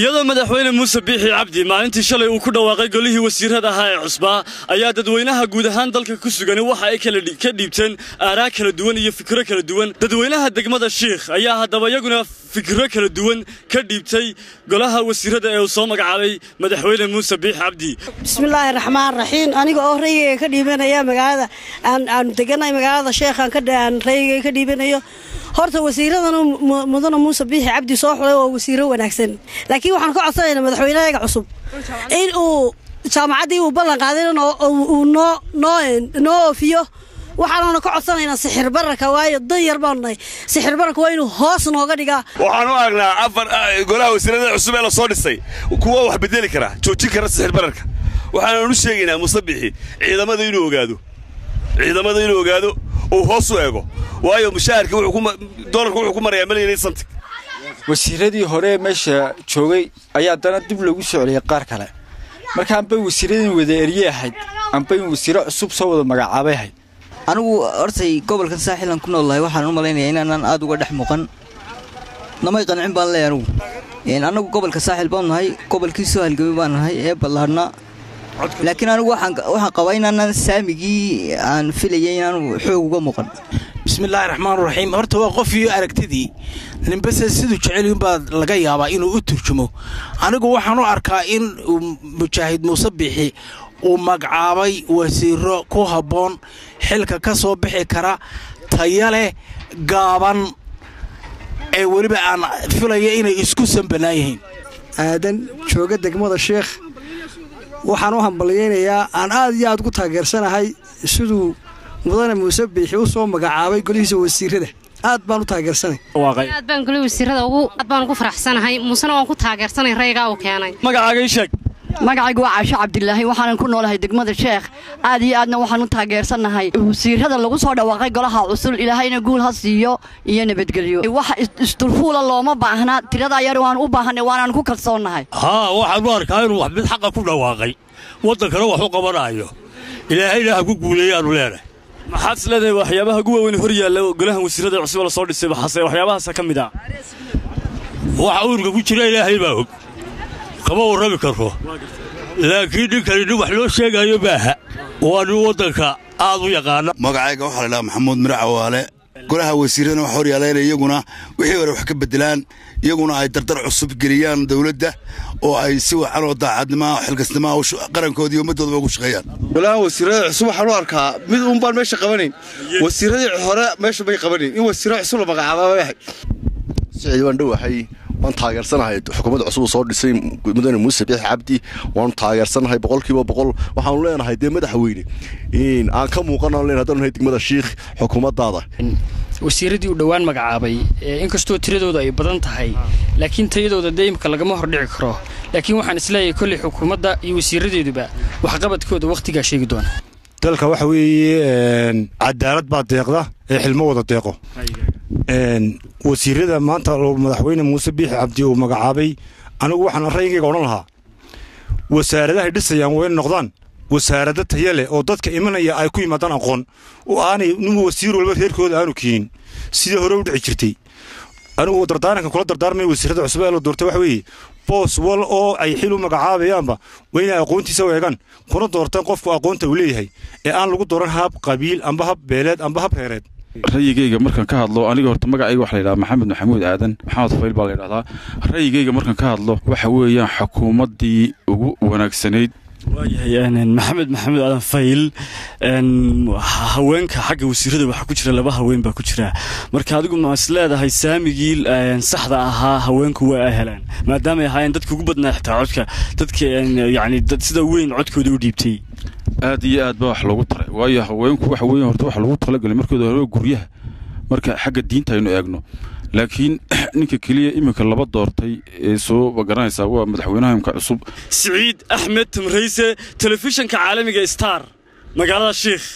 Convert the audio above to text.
iyadoo madaxweyne muuse biixi cabdi maalintii shalay uu ku dhawaaqay golihii wasiirada ahaa ee cusbaa ayaa dadweynaha guud ahaan dalka ku sugani waxa ay ka dhiibteen aaraa kala duwan iyo fikiro kala duwan. Dadweynaha degmada shiikh ayaa haddaba iyaguna fikiro kala duwan ka dhiibtay golaha wasiirada ee uu soo magacaabay madaxweyne muuse biixi cabdi. Bismillaahi raxmaan raxiim aniga oo raygayga ka dhiibanaya magaalada aanu deganay magaalada sheekhaan raygayga ka dhiibanayo. Horta wasiiradan mudana muuse biixi cabdi soo xulay waa wasiiro wanaagsan laakiin waxaan ka codsanaynaa madaxweynahayaga cusub. In uu jaamacaddii uu ballan qaadin uu noo oofiyo waxaanuna ka codsanaynaa sixir bararka waayo dan yar baanu nahay. Sixir bararka waa inuu hoos nooga dhigaa. Waxaan u aragnaa afar golaha wasiirada cusub ee la soo dhisay. Kuwa wax bedeli kara joojin kara sixir bararka. Waxaananu sheegaynaa muuse biixi ciidamada inuu ogaado. Ciidamada inuu ogaado uu hoos u eego. Waayo mushaharka doolarka wuxuu ku marayaa malyan santig wasiiradii hore meesha joogay ayaa haddana dib loogu soo celiyay qaar kale. Marka anbay wasiiradin wada erye ahayd anbay wasiiro cusub soo wada magacaabay ahayd. Anigu hortay gobolkan saaxiilan ku noolahay waxaan u malaynayaa inaanaan aad uga dhex muuqan. Namay qancin baan leeyahay anugu. Annagu gobolka saaxiil baan nahay gobolkii soo halgamay baan nahay ee ballaadhnaa laakiin anigu waxaan qabaa inaanaan saamigii aan filayay inaanu xoog uga muuqan bismillaahi raxmaan raxiim horta waa qof iyo aragtidii. Ninbase siduu jecelyunbaa laga yaabaa inuu u turjumo. Anigu waxaan u arkaa in mujaahid muuse biixi uu magacaabay wasiiro ku habboon xilka ka soo bixi kara taya leh gaaban ee weliba aan filaya inay isku sanbanaan yihiin aadan jooga degmada sheekh waxaan u hambalyaynayaa aan aad iyo aad ugu taageersanahay siduu mudane muuse biixi u soo magacaabay golihiisa wasiirada. Aad baan u taageersanay. Aad baan goli wasiirada aad baan ugu faraxsanahay. Muusena waan ku taageersanay raygaa uu keenay. Magacaaga ii sheeg. Magacaygu waa caasho cabdilaahi waxaanan ku noolahay degmada sheekh. Aad iyo aadna waxaan u taageersannahay wasiirada lagu soo dhawaaqay golaha cusul ilaahayna guul ha siiyo iyo nabadgelyo wax isdulfuula looma baahna tiradaa yar waan u baahanay waanaan ku kalsoonnahay haa waxaan u arkaa inuu wax mid xaqa ku dhawaaqay. Waddankana wax u qabanaayo. Ilaahayna ha ku guuleeyaanu leenahay maxaad leedahay waxyaabaha ugu waaweyn hor yaalla golahan wasiirada cusub la soo dhisay waxaase waxyaabahaasa ka mid ah waxa uurka ku jira ilaahay baa og kama warrami karo laakiin ninkani nin wax loo sheegaayo maaha waa nin waddanka aad u yaqaana. Magacayga waxaa la dhaha maxamuud mirac waale golaha wasiiradana waxa horyaalayna iyaguna wixii hore wax ka beddelaan iyaguna ay dardar cusub geliyaan dawladda oo ay si wacan oo daacadnimaa xilkasnimaa qarankoodii iyo ummaddoodaba ugu shaqeeyaan. Golaha wasiirada cusub waxaan u arkaa mid uun baan meesha qabanayn wasiiradii hore meesha may qabanayn in wasiiro cusub la magacaabaa yahay. Siciid waan dhowahay waan taageersanahay. Xukuumadda cusub soo dhisay mudane muuse biixi cabdi waanu taageersanahay boqolkiiba boqol. Waxaanu leenahay dee madaxweyne aan ka muuqanaan len haddaanu nahay degmada shiikh xukuumaddaada wasiiradii uu dhowaan magacaabay inkastoo tiradooda ay badan tahay laakiin tayadooda dee imka lagama hordhici karo. Laakiin waxaan is leeyahay kolley xukuumadda iyo wasiiradeeduba waxqabadkooda wakhtigaa sheegi doona. Dalka waxa weeye cadaalad baa deeqda ee xilmo wada deeqo. Wasiirada maanta madaxweyne muuse biixi cabdi uu magacaabay anigu waxaan raygayga odhan lahaa wasaaradahay dhisayaan wayna noqdaan wasaarado taya leh oo dadka imanaya ay ku yimaadaan aqoon. Oo aanay nin wasiir walba reerkooda aanu keenin sidii hore u dhici jirtay. Anigu dardaaranka kula dardaarmay wasiirada cusub ee la doortay waxa weeye boos wal oo ay xil u magacaabayaanba waa inay aqoontiisa u eegaan. Kuna doortaan qofku aqoonta uu leeyahay ee aan lagu dooran hab qabiil amba hab beeleed amba hab reereed rayigayga markaan ka hadlo aniga horta magacayga waxa layidhaha maxamed maxamuud aadan maxamed fayl baa layidhahdaa rayigayga markaan ka hadlo waxa weeyaan xukuumaddii ugu wanaagsanayd waayahay maxamed maxamuud aadan fayl haweenka xagga wasiirada waxaa ku jira laba haween baa ku jira. Marka adigu ma leedahay saamigii saxda ahaa haweenku waa ay heleen. Maadaama ay ahaayeen dadka ugu badnaa xitaa codka dadka yani sida weyn codkooda u dhiibtay. Aad iyo aad baa wax loogu taray waayo haweenku waxa weeye horta waxa lagu talagalay markooda hore guryaha. Marka xagga diinta aynu eegno laakiin ninka keliya iminka laba doortay ee soo ma garanaysaa waa madaxweynaha imka cusub. Siciid axmed tamrayse telefishanka caalamiga star magaalada shiikh